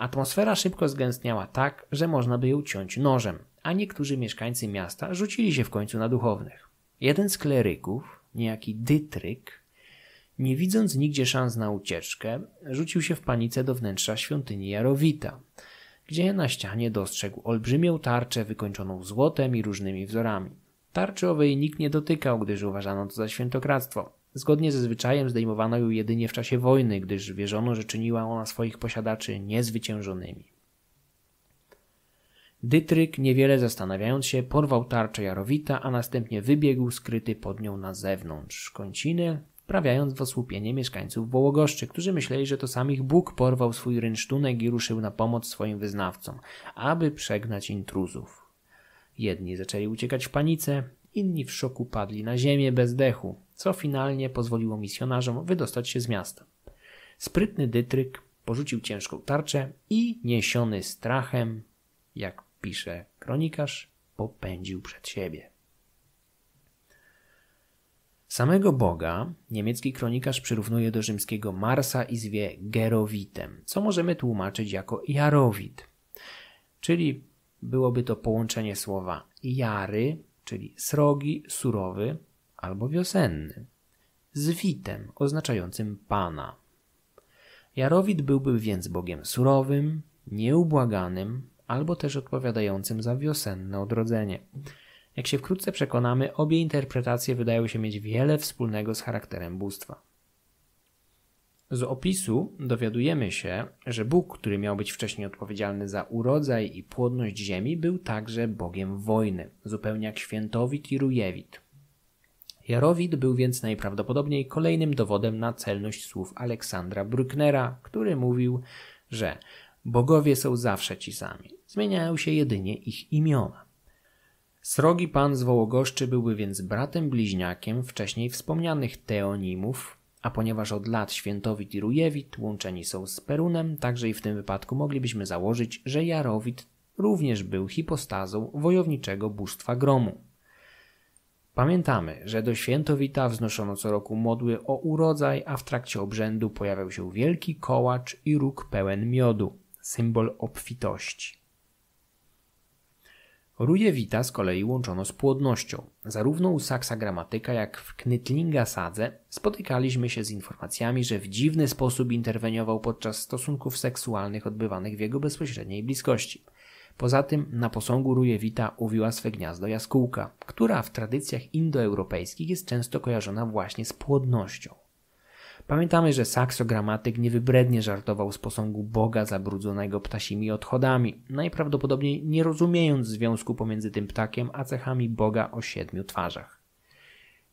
[SPEAKER 1] Atmosfera szybko zgęstniała tak, że można by ją ciąć nożem, a niektórzy mieszkańcy miasta rzucili się w końcu na duchownych. Jeden z kleryków, niejaki Dytryk, nie widząc nigdzie szans na ucieczkę, rzucił się w panice do wnętrza świątyni Jarowita, gdzie na ścianie dostrzegł olbrzymią tarczę wykończoną złotem i różnymi wzorami. Tarczy owej nikt nie dotykał, gdyż uważano to za świętokradztwo. Zgodnie ze zwyczajem zdejmowano ją jedynie w czasie wojny, gdyż wierzono, że czyniła ona swoich posiadaczy niezwyciężonymi. Dytryk, niewiele zastanawiając się, porwał tarczę Jarowita, a następnie wybiegł skryty pod nią na zewnątrz końciny, wprawiając w osłupienie mieszkańców Wołogoszczy, którzy myśleli, że to sam ich Bóg porwał swój rynsztunek i ruszył na pomoc swoim wyznawcom, aby przegnać intruzów. Jedni zaczęli uciekać w panice, inni w szoku padli na ziemię bez dechu, co finalnie pozwoliło misjonarzom wydostać się z miasta. Sprytny Dytryk porzucił ciężką tarczę i niesiony strachem, jak pisze kronikarz, popędził przed siebie. Samego Boga niemiecki kronikarz przyrównuje do rzymskiego Marsa i zwie Gerowitem, co możemy tłumaczyć jako Jarowit, czyli byłoby to połączenie słowa jary, czyli srogi, surowy albo wiosenny, z witem oznaczającym pana. Jarowit byłby więc bogiem surowym, nieubłaganym albo też odpowiadającym za wiosenne odrodzenie. Jak się wkrótce przekonamy, obie interpretacje wydają się mieć wiele wspólnego z charakterem bóstwa. Z opisu dowiadujemy się, że Bóg, który miał być wcześniej odpowiedzialny za urodzaj i płodność ziemi, był także Bogiem wojny, zupełnie jak Świętowit i Rujewit. Jarowit był więc najprawdopodobniej kolejnym dowodem na celność słów Aleksandra Brucknera, który mówił, że bogowie są zawsze ci sami, zmieniają się jedynie ich imiona. Srogi pan z Wołogoszczy byłby więc bratem bliźniakiem wcześniej wspomnianych teonimów, A ponieważ od lat Świętowit i Rujewit łączeni są z Perunem, także i w tym wypadku moglibyśmy założyć, że Jarowit również był hipostazą wojowniczego bóstwa gromu. Pamiętamy, że do świętowita wznoszono co roku modły o urodzaj, a w trakcie obrzędu pojawiał się wielki kołacz i róg pełen miodu, symbol obfitości. Rujewita z kolei łączono z płodnością. Zarówno u Saksa Gramatyka, jak w Knytlinga Sadze spotykaliśmy się z informacjami, że w dziwny sposób interweniował podczas stosunków seksualnych odbywanych w jego bezpośredniej bliskości. Poza tym na posągu Rujewita uwiła swe gniazdo jaskółka, która w tradycjach indoeuropejskich jest często kojarzona właśnie z płodnością. Pamiętamy, że saksogramatyk niewybrednie żartował z posągu Boga zabrudzonego ptasimi odchodami, najprawdopodobniej nie rozumiejąc związku pomiędzy tym ptakiem a cechami Boga o siedmiu twarzach.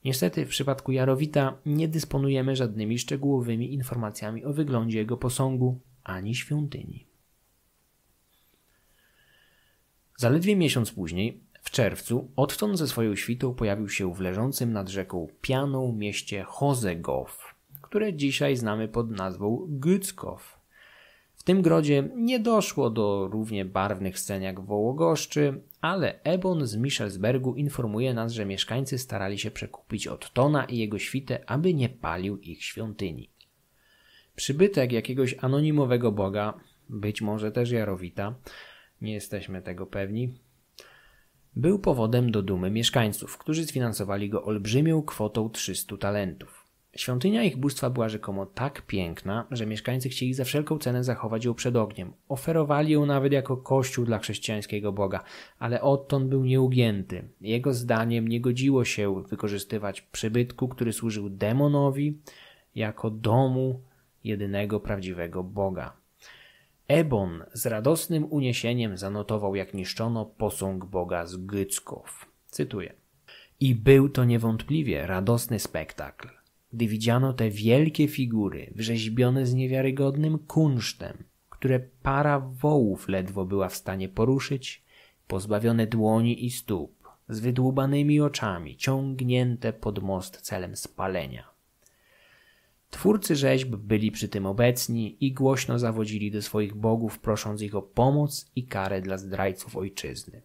[SPEAKER 1] Niestety w przypadku Jarowita nie dysponujemy żadnymi szczegółowymi informacjami o wyglądzie jego posągu ani świątyni. Zaledwie miesiąc później, w czerwcu, odtąd ze swoją świtą pojawił się w leżącym nad rzeką Pianą mieście Hozegow, które dzisiaj znamy pod nazwą Gützkow. W tym grodzie nie doszło do równie barwnych scen jak w Wołogoszczy, ale Ebon z Michelsbergu informuje nas, że mieszkańcy starali się przekupić Ottona i jego świtę, aby nie palił ich świątyni. Przybytek jakiegoś anonimowego boga, być może też Jarowita, nie jesteśmy tego pewni, był powodem do dumy mieszkańców, którzy sfinansowali go olbrzymią kwotą 300 talentów. Świątynia ich bóstwa była rzekomo tak piękna, że mieszkańcy chcieli za wszelką cenę zachować ją przed ogniem. Oferowali ją nawet jako kościół dla chrześcijańskiego Boga, ale Otton był nieugięty. Jego zdaniem nie godziło się wykorzystywać przybytku, który służył demonowi, jako domu jedynego prawdziwego Boga. Ebon z radosnym uniesieniem zanotował, jak niszczono posąg Boga z Gycków. Cytuję. I był to niewątpliwie radosny spektakl gdy widziano te wielkie figury wrzeźbione z niewiarygodnym kunsztem, które para wołów ledwo była w stanie poruszyć, pozbawione dłoni i stóp, z wydłubanymi oczami, ciągnięte pod most celem spalenia. Twórcy rzeźb byli przy tym obecni i głośno zawodzili do swoich bogów, prosząc ich o pomoc i karę dla zdrajców ojczyzny.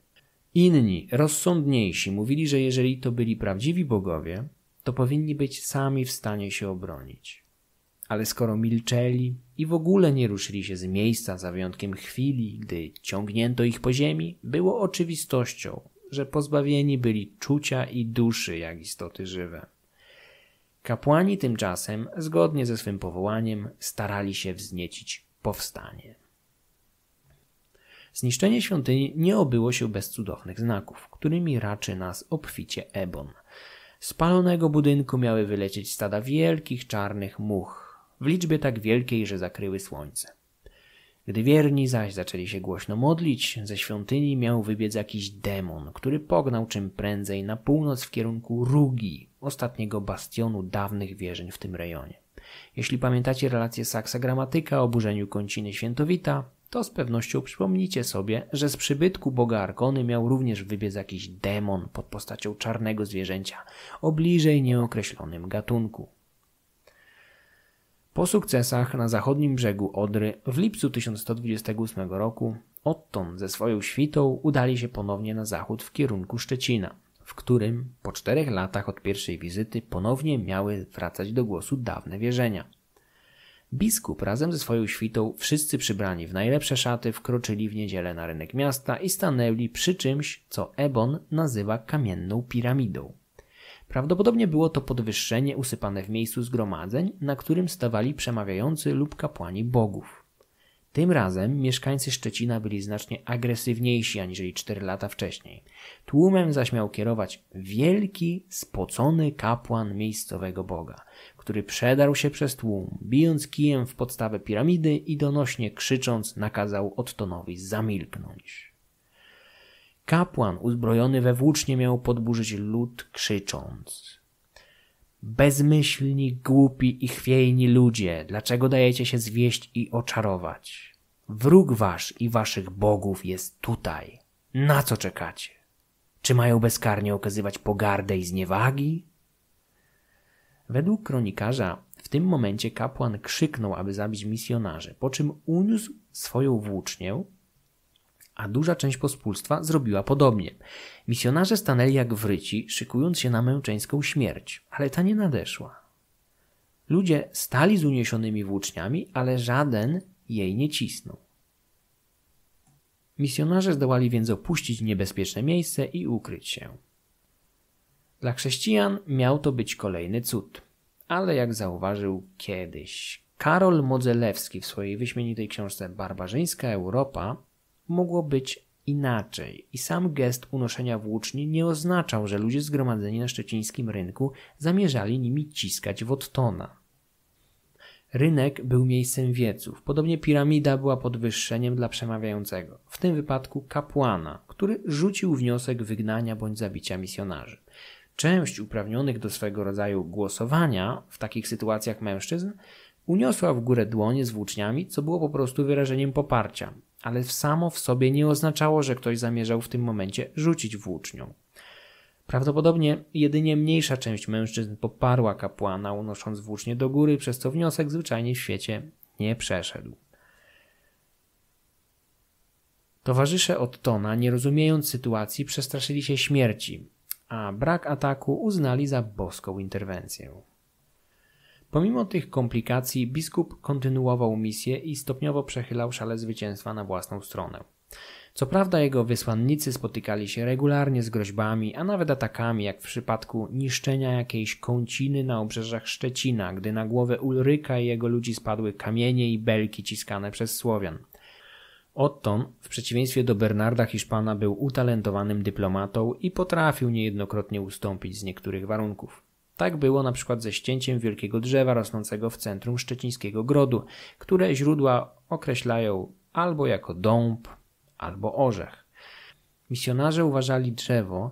[SPEAKER 1] Inni, rozsądniejsi, mówili, że jeżeli to byli prawdziwi bogowie, to powinni być sami w stanie się obronić. Ale skoro milczeli i w ogóle nie ruszyli się z miejsca za wyjątkiem chwili, gdy ciągnięto ich po ziemi, było oczywistością, że pozbawieni byli czucia i duszy jak istoty żywe. Kapłani tymczasem, zgodnie ze swym powołaniem, starali się wzniecić powstanie. Zniszczenie świątyni nie obyło się bez cudownych znaków, którymi raczy nas obficie Ebon – z palonego budynku miały wylecieć stada wielkich czarnych much, w liczbie tak wielkiej, że zakryły słońce. Gdy wierni zaś zaczęli się głośno modlić, ze świątyni miał wybiec jakiś demon, który pognał czym prędzej na północ w kierunku Rugi, ostatniego bastionu dawnych wierzeń w tym rejonie. Jeśli pamiętacie relację Saksa Gramatyka o burzeniu końciny Świętowita, to z pewnością przypomnicie sobie, że z przybytku boga Arkony miał również wybiec jakiś demon pod postacią czarnego zwierzęcia o bliżej nieokreślonym gatunku. Po sukcesach na zachodnim brzegu Odry w lipcu 1128 roku Otton ze swoją świtą udali się ponownie na zachód w kierunku Szczecina, w którym po czterech latach od pierwszej wizyty ponownie miały wracać do głosu dawne wierzenia. Biskup razem ze swoją świtą, wszyscy przybrani w najlepsze szaty, wkroczyli w niedzielę na rynek miasta i stanęli przy czymś, co Ebon nazywa kamienną piramidą. Prawdopodobnie było to podwyższenie usypane w miejscu zgromadzeń, na którym stawali przemawiający lub kapłani bogów. Tym razem mieszkańcy Szczecina byli znacznie agresywniejsi aniżeli cztery lata wcześniej. Tłumem zaś miał kierować wielki, spocony kapłan miejscowego boga, który przedarł się przez tłum, bijąc kijem w podstawę piramidy i donośnie krzycząc nakazał Ottonowi zamilknąć. Kapłan uzbrojony we włócznie miał podburzyć lud krzycząc Bezmyślni, głupi i chwiejni ludzie, dlaczego dajecie się zwieść i oczarować? Wróg wasz i waszych bogów jest tutaj. Na co czekacie? Czy mają bezkarnie okazywać pogardę i zniewagi? Według kronikarza w tym momencie kapłan krzyknął, aby zabić misjonarzy, po czym uniósł swoją włócznię, a duża część pospólstwa zrobiła podobnie. Misjonarze stanęli jak wryci, szykując się na męczeńską śmierć, ale ta nie nadeszła. Ludzie stali z uniesionymi włóczniami, ale żaden jej nie cisnął. Misjonarze zdołali więc opuścić niebezpieczne miejsce i ukryć się. Dla chrześcijan miał to być kolejny cud, ale jak zauważył kiedyś Karol Modzelewski w swojej wyśmienitej książce Barbarzyńska Europa, mogło być inaczej i sam gest unoszenia włóczni nie oznaczał, że ludzie zgromadzeni na szczecińskim rynku zamierzali nimi ciskać Wottona. Rynek był miejscem wieców, podobnie piramida była podwyższeniem dla przemawiającego, w tym wypadku kapłana, który rzucił wniosek wygnania bądź zabicia misjonarzy. Część uprawnionych do swego rodzaju głosowania w takich sytuacjach mężczyzn uniosła w górę dłonie z włóczniami, co było po prostu wyrażeniem poparcia, ale samo w sobie nie oznaczało, że ktoś zamierzał w tym momencie rzucić włócznią. Prawdopodobnie jedynie mniejsza część mężczyzn poparła kapłana, unosząc włócznie do góry, przez co wniosek zwyczajnie w świecie nie przeszedł. Towarzysze Ottona, nie rozumiejąc sytuacji, przestraszyli się śmierci, a brak ataku uznali za boską interwencję. Pomimo tych komplikacji, biskup kontynuował misję i stopniowo przechylał szale zwycięstwa na własną stronę. Co prawda jego wysłannicy spotykali się regularnie z groźbami, a nawet atakami, jak w przypadku niszczenia jakiejś kąciny na obrzeżach Szczecina, gdy na głowę Ulryka i jego ludzi spadły kamienie i belki ciskane przez Słowian. Otton, w przeciwieństwie do Bernarda Hiszpana, był utalentowanym dyplomatą i potrafił niejednokrotnie ustąpić z niektórych warunków. Tak było na przykład ze ścięciem wielkiego drzewa rosnącego w centrum szczecińskiego grodu, które źródła określają albo jako dąb, albo orzech. Misjonarze uważali drzewo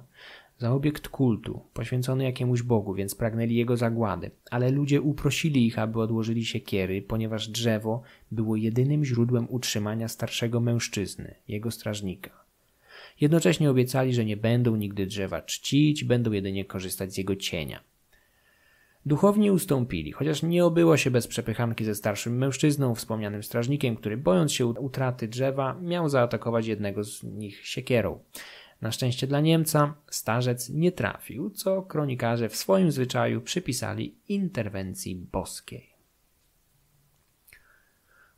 [SPEAKER 1] za obiekt kultu, poświęcony jakiemuś bogu, więc pragnęli jego zagłady, ale ludzie uprosili ich, aby odłożyli siekiery, ponieważ drzewo było jedynym źródłem utrzymania starszego mężczyzny, jego strażnika. Jednocześnie obiecali, że nie będą nigdy drzewa czcić, będą jedynie korzystać z jego cienia. Duchowni ustąpili, chociaż nie obyło się bez przepychanki ze starszym mężczyzną, wspomnianym strażnikiem, który bojąc się utraty drzewa, miał zaatakować jednego z nich siekierą. Na szczęście dla Niemca starzec nie trafił, co kronikarze w swoim zwyczaju przypisali interwencji boskiej.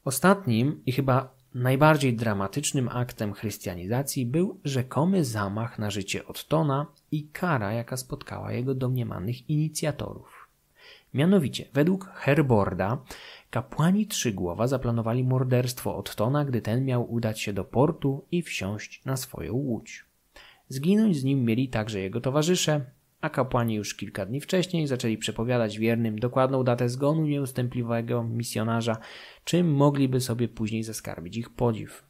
[SPEAKER 1] Ostatnim i chyba najbardziej dramatycznym aktem chrystianizacji był rzekomy zamach na życie Ottona i kara, jaka spotkała jego domniemanych inicjatorów. Mianowicie, według Herborda, kapłani Trzygłowa zaplanowali morderstwo Ottona, gdy ten miał udać się do portu i wsiąść na swoją łódź. Zginąć z nim mieli także jego towarzysze, a kapłani już kilka dni wcześniej zaczęli przepowiadać wiernym dokładną datę zgonu nieustępliwego misjonarza, czym mogliby sobie później zaskarbić ich podziw.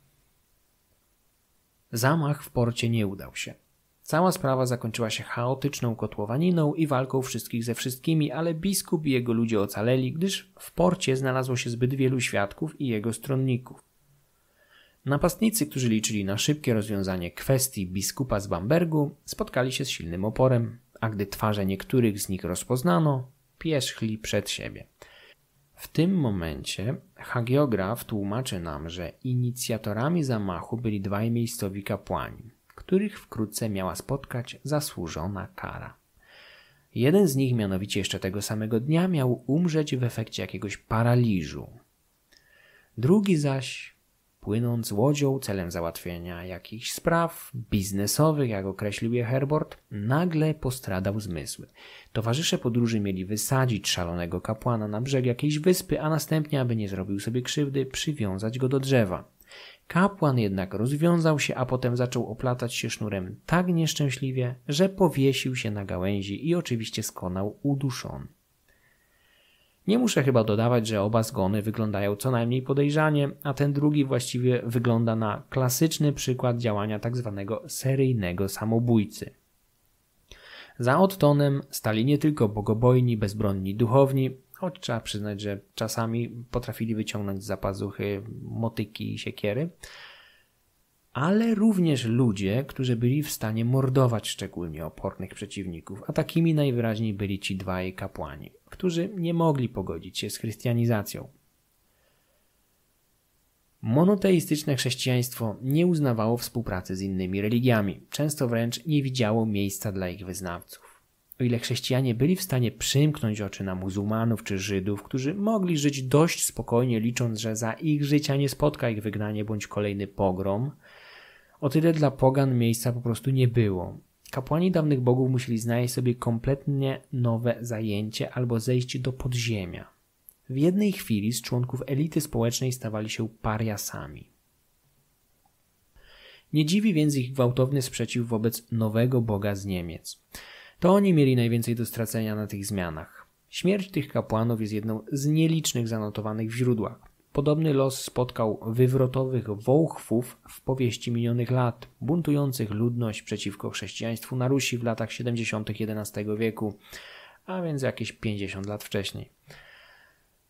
[SPEAKER 1] Zamach w porcie nie udał się. Cała sprawa zakończyła się chaotyczną kotłowaniną i walką wszystkich ze wszystkimi, ale biskup i jego ludzie ocaleli, gdyż w porcie znalazło się zbyt wielu świadków i jego stronników. Napastnicy, którzy liczyli na szybkie rozwiązanie kwestii biskupa z Bambergu, spotkali się z silnym oporem, a gdy twarze niektórych z nich rozpoznano, pierzchli przed siebie. W tym momencie hagiograf tłumaczy nam, że inicjatorami zamachu byli dwaj miejscowi kapłani których wkrótce miała spotkać zasłużona kara. Jeden z nich, mianowicie jeszcze tego samego dnia, miał umrzeć w efekcie jakiegoś paraliżu. Drugi zaś, płynąc łodzią celem załatwienia jakichś spraw biznesowych, jak określił je Herbert, nagle postradał zmysły. Towarzysze podróży mieli wysadzić szalonego kapłana na brzeg jakiejś wyspy, a następnie, aby nie zrobił sobie krzywdy, przywiązać go do drzewa. Kapłan jednak rozwiązał się, a potem zaczął oplatać się sznurem tak nieszczęśliwie, że powiesił się na gałęzi i oczywiście skonał uduszony. Nie muszę chyba dodawać, że oba zgony wyglądają co najmniej podejrzanie, a ten drugi właściwie wygląda na klasyczny przykład działania tzw. Tak seryjnego samobójcy. Za Ottonem stali nie tylko bogobojni, bezbronni duchowni, choć trzeba przyznać, że czasami potrafili wyciągnąć z zapazuchy motyki i siekiery, ale również ludzie, którzy byli w stanie mordować szczególnie opornych przeciwników, a takimi najwyraźniej byli ci dwaj kapłani, którzy nie mogli pogodzić się z chrystianizacją. Monoteistyczne chrześcijaństwo nie uznawało współpracy z innymi religiami, często wręcz nie widziało miejsca dla ich wyznawców. O ile chrześcijanie byli w stanie przymknąć oczy na muzułmanów czy Żydów, którzy mogli żyć dość spokojnie, licząc, że za ich życia nie spotka ich wygnanie bądź kolejny pogrom, o tyle dla pogan miejsca po prostu nie było. Kapłani dawnych bogów musieli znaleźć sobie kompletnie nowe zajęcie albo zejść do podziemia. W jednej chwili z członków elity społecznej stawali się pariasami. Nie dziwi więc ich gwałtowny sprzeciw wobec nowego Boga z Niemiec. To oni mieli najwięcej do stracenia na tych zmianach. Śmierć tych kapłanów jest jedną z nielicznych zanotowanych w źródłach. Podobny los spotkał wywrotowych wołchwów w powieści minionych lat, buntujących ludność przeciwko chrześcijaństwu na Rusi w latach 70. XI wieku, a więc jakieś 50 lat wcześniej.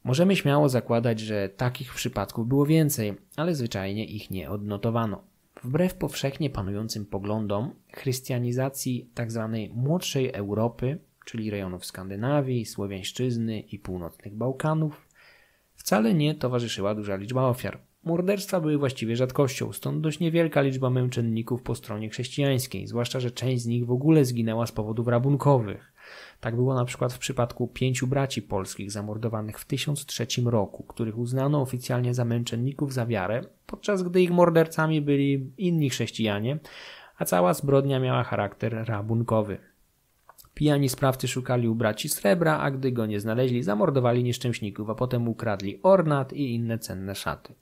[SPEAKER 1] Możemy śmiało zakładać, że takich przypadków było więcej, ale zwyczajnie ich nie odnotowano. Wbrew powszechnie panującym poglądom, chrystianizacji tzw. Tak młodszej Europy, czyli rejonów Skandynawii, Słowiańszczyzny i północnych Bałkanów, wcale nie towarzyszyła duża liczba ofiar. Morderstwa były właściwie rzadkością, stąd dość niewielka liczba męczenników po stronie chrześcijańskiej, zwłaszcza, że część z nich w ogóle zginęła z powodów rabunkowych. Tak było na przykład w przypadku pięciu braci polskich zamordowanych w 1003 roku, których uznano oficjalnie za męczenników za wiarę, podczas gdy ich mordercami byli inni chrześcijanie, a cała zbrodnia miała charakter rabunkowy. Pijani sprawcy szukali u braci srebra, a gdy go nie znaleźli, zamordowali nieszczęśników, a potem ukradli ornat i inne cenne szaty.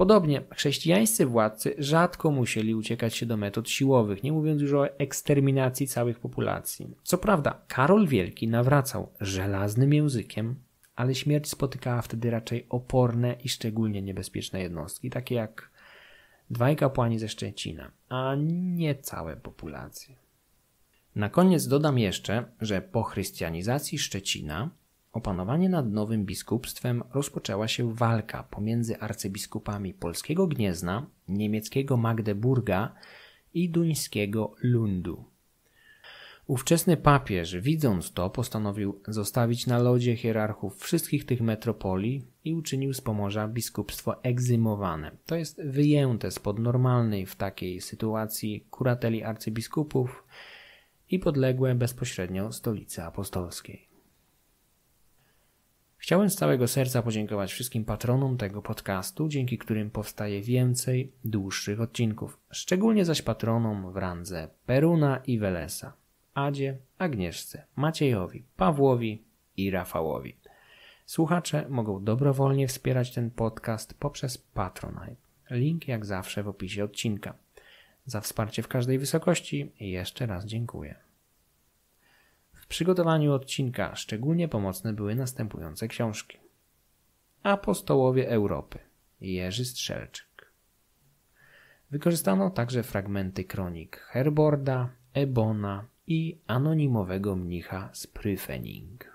[SPEAKER 1] Podobnie chrześcijańscy władcy rzadko musieli uciekać się do metod siłowych, nie mówiąc już o eksterminacji całych populacji. Co prawda, Karol Wielki nawracał żelaznym językiem, ale śmierć spotykała wtedy raczej oporne i szczególnie niebezpieczne jednostki, takie jak dwaj kapłani ze Szczecina, a nie całe populacje. Na koniec dodam jeszcze, że po chrystianizacji Szczecina opanowanie nad nowym biskupstwem rozpoczęła się walka pomiędzy arcybiskupami polskiego Gniezna, niemieckiego Magdeburga i duńskiego Lundu. Ówczesny papież, widząc to, postanowił zostawić na lodzie hierarchów wszystkich tych metropolii i uczynił z Pomorza biskupstwo egzymowane, to jest wyjęte spod normalnej w takiej sytuacji kurateli arcybiskupów i podległe bezpośrednio stolicy apostolskiej. Chciałem z całego serca podziękować wszystkim patronom tego podcastu, dzięki którym powstaje więcej dłuższych odcinków, szczególnie zaś patronom w randze Peruna i Welesa, Adzie, Agnieszce, Maciejowi, Pawłowi i Rafałowi. Słuchacze mogą dobrowolnie wspierać ten podcast poprzez Patronite. Link jak zawsze w opisie odcinka. Za wsparcie w każdej wysokości jeszcze raz dziękuję przygotowaniu odcinka szczególnie pomocne były następujące książki. Apostołowie Europy Jerzy Strzelczyk. Wykorzystano także fragmenty kronik Herborda, Ebona i anonimowego mnicha z Pryfening.